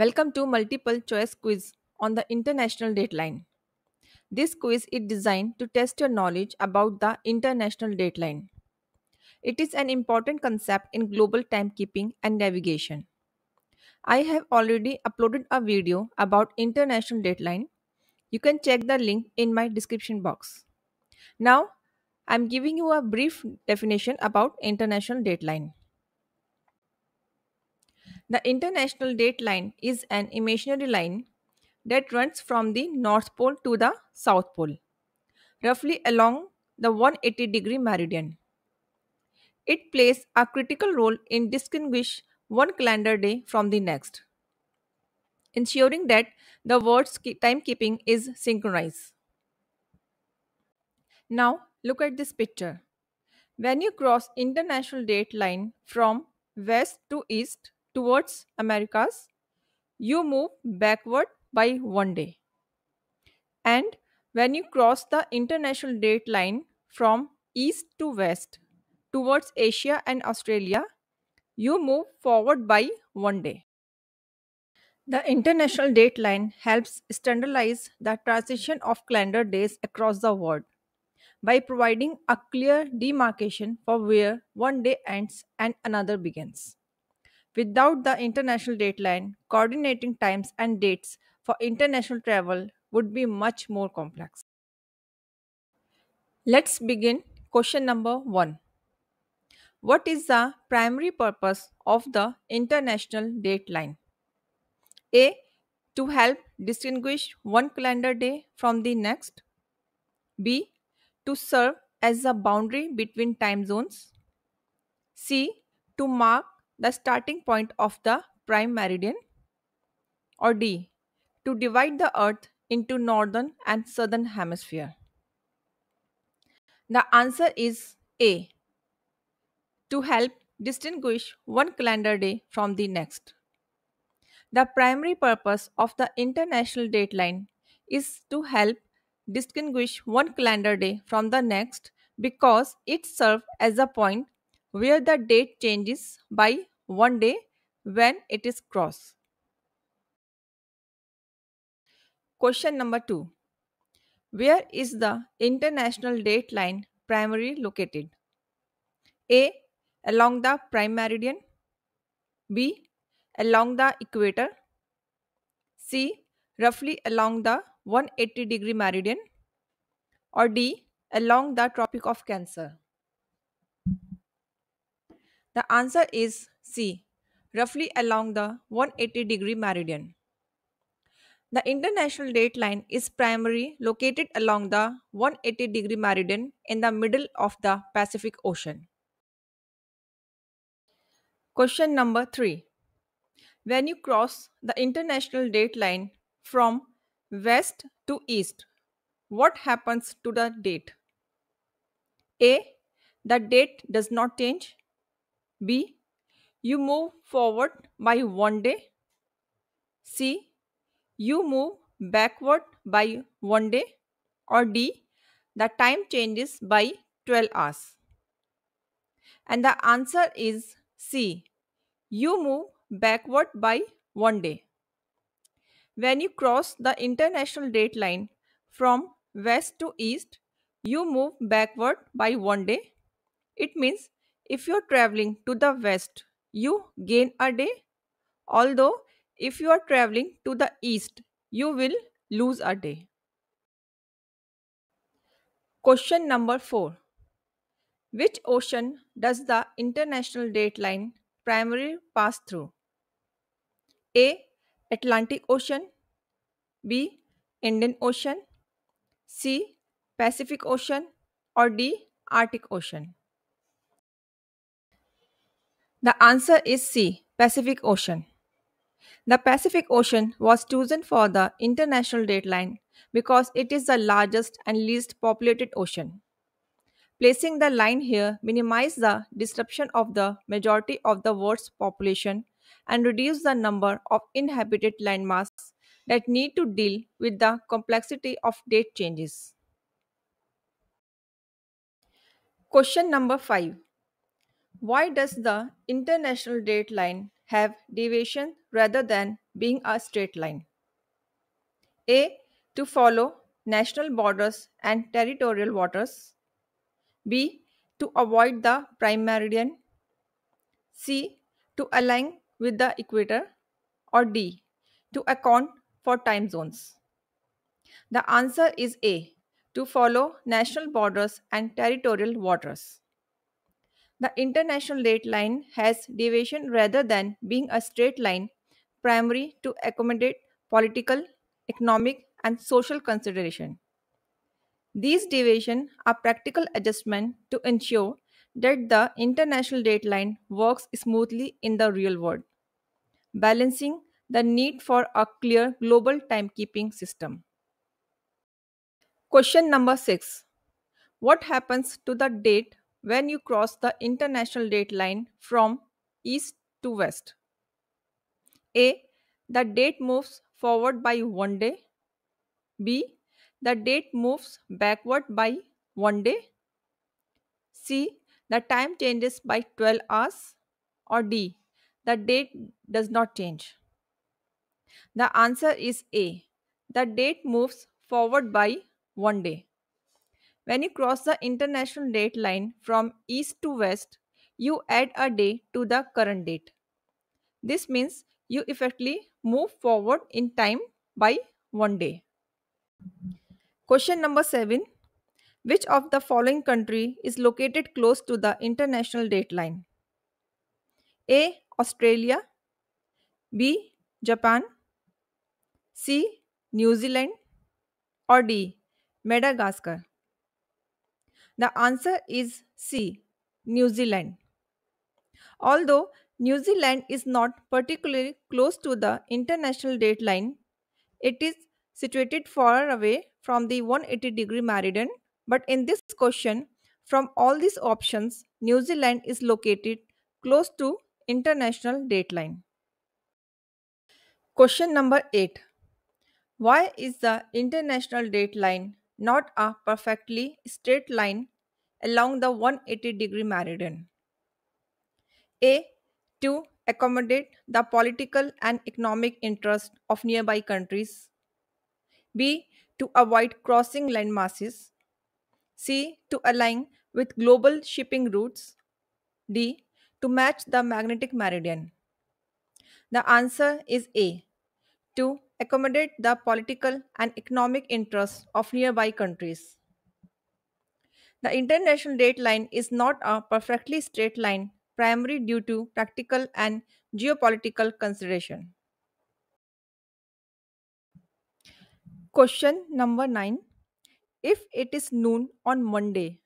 Welcome to multiple choice quiz on the international dateline. This quiz is designed to test your knowledge about the international dateline. It is an important concept in global timekeeping and navigation. I have already uploaded a video about international dateline. You can check the link in my description box. Now, I'm giving you a brief definition about international dateline. The international dateline is an imaginary line that runs from the North Pole to the South Pole, roughly along the 180 degree meridian. It plays a critical role in distinguish one calendar day from the next, ensuring that the world's timekeeping is synchronized. Now look at this picture. When you cross international date line from west to east towards Americas, you move backward by one day. And when you cross the international date line from east to west towards Asia and Australia, you move forward by one day. The international date line helps standardize the transition of calendar days across the world by providing a clear demarcation for where one day ends and another begins. Without the international dateline, coordinating times and dates for international travel would be much more complex. Let's begin question number 1. What is the primary purpose of the international dateline? A. To help distinguish one calendar day from the next. B. To serve as a boundary between time zones. C. To mark the starting point of the prime meridian. Or D. To divide the earth into northern and southern hemisphere. The answer is A. To help distinguish one calendar day from the next. The primary purpose of the international dateline is to help distinguish one calendar day from the next because it serves as a point where the date changes by one day when it is crossed. Question number 2. Where is the international dateline primarily located? A. Along the prime meridian. B along the equator. C. Roughly along the 180 degree meridian. Or D. Along the Tropic of Cancer. The answer is C. Roughly along the 180 degree meridian. The international dateline is primarily located along the 180 degree meridian in the middle of the Pacific Ocean. Question number 3 when you cross the international date line from west to east, what happens to the date? A. The date does not change. B. You move forward by one day. C. You move backward by one day. Or D. The time changes by 12 hours. And the answer is C. You move backward by one day. When you cross the international date line from west to east, you move backward by one day. It means if you're traveling to the west, you gain a day. Although if you are traveling to the east, you will lose a day. Question number 4. Which ocean does the international date line primarily pass through? A. Atlantic Ocean B. Indian Ocean C. Pacific Ocean or D. Arctic Ocean The answer is C. Pacific Ocean. The Pacific Ocean was chosen for the international dateline because it is the largest and least populated ocean. Placing the line here minimizes the disruption of the majority of the world's population and reduce the number of inhabited landmasses that need to deal with the complexity of date changes. Question number 5. Why does the international date line have deviation rather than being a straight line? A. To follow national borders and territorial waters. B. To avoid the prime meridian. C. To align with the equator. Or D. To account for time zones. The answer is A. To follow national borders and territorial waters. The international date line has deviation rather than being a straight line, primary to accommodate political, economic, and social consideration. These deviations are practical adjustments to ensure that the international date line works smoothly in the real world, balancing the need for a clear global timekeeping system. Question number 6. What happens to the date when you cross the international date line from east to west? A. The date moves forward by one day. B. The date moves backward by one day. C. The time changes by 12 hours. Or D. The date does not change. The answer is A. The date moves forward by one day. When you cross the international date line from east to west, you add a day to the current date. This means you effectively move forward in time by one day. Question number 7. Which of the following country is located close to the international date line? A. Australia B. Japan C. New Zealand or D. Madagascar? The answer is C. New Zealand. Although New Zealand is not particularly close to the international date line, it is situated far away from the 180 degree meridian. But in this question, from all these options, New Zealand is located close to international date line. Question number 8. Why is the international date line not a perfectly straight line along the 180 degree meridian? A. To accommodate the political and economic interests of nearby countries. B. To avoid crossing land masses. C. To align with global shipping routes. D. To match the magnetic meridian. The answer is A. To accommodate the political and economic interests of nearby countries. The international date line is not a perfectly straight line, primarily due to practical and geopolitical consideration. Question number 9. If it is noon on Monday,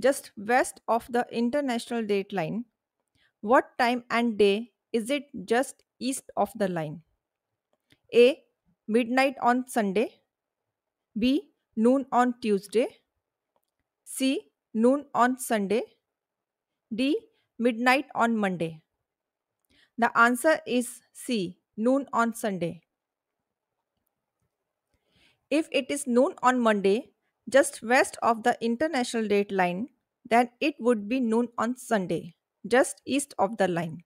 just west of the international date line, what time and day is it just east of the line? A. Midnight on Sunday. B. Noon on Tuesday. C. Noon on Sunday. D. Midnight on Monday. The answer is C. Noon on Sunday. If it is noon on Monday, just west of the international date line, then it would be noon on Sunday, just east of the line.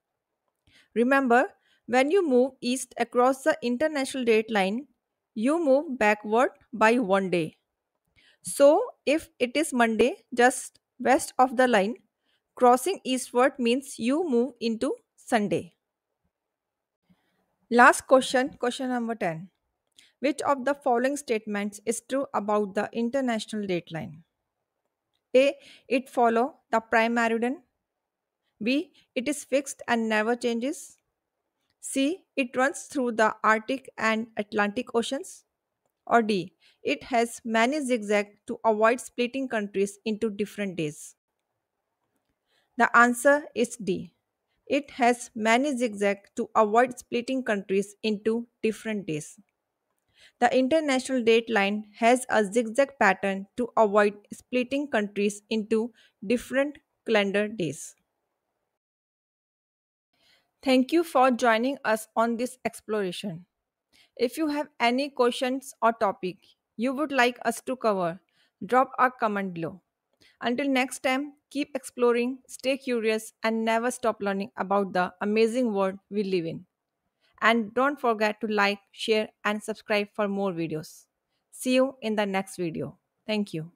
Remember, when you move east across the international date line, you move backward by one day. So, if it is Monday, just west of the line, crossing eastward means you move into Sunday. Last question, question number 10. Which of the following statements is true about the international date line? A. It follow the prime meridian. B. It is fixed and never changes. C. It runs through the Arctic and Atlantic Oceans. Or D. It has many zigzags to avoid splitting countries into different days. The answer is D. It has many zigzags to avoid splitting countries into different days. The international date line has a zigzag pattern to avoid splitting countries into different calendar days. Thank you for joining us on this exploration. If you have any questions or topic you would like us to cover, drop a comment below. Until next time, keep exploring, stay curious, and never stop learning about the amazing world we live in. And don't forget to like, share, and subscribe for more videos. See you in the next video. Thank you.